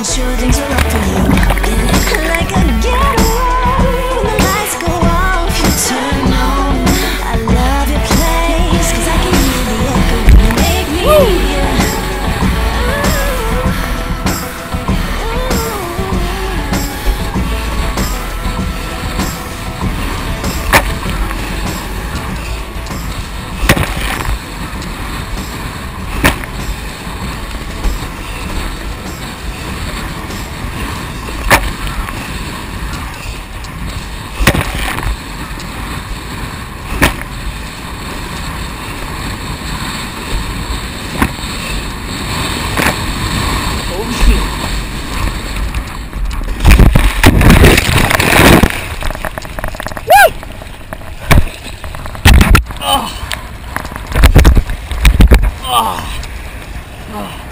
and shootings around. 아.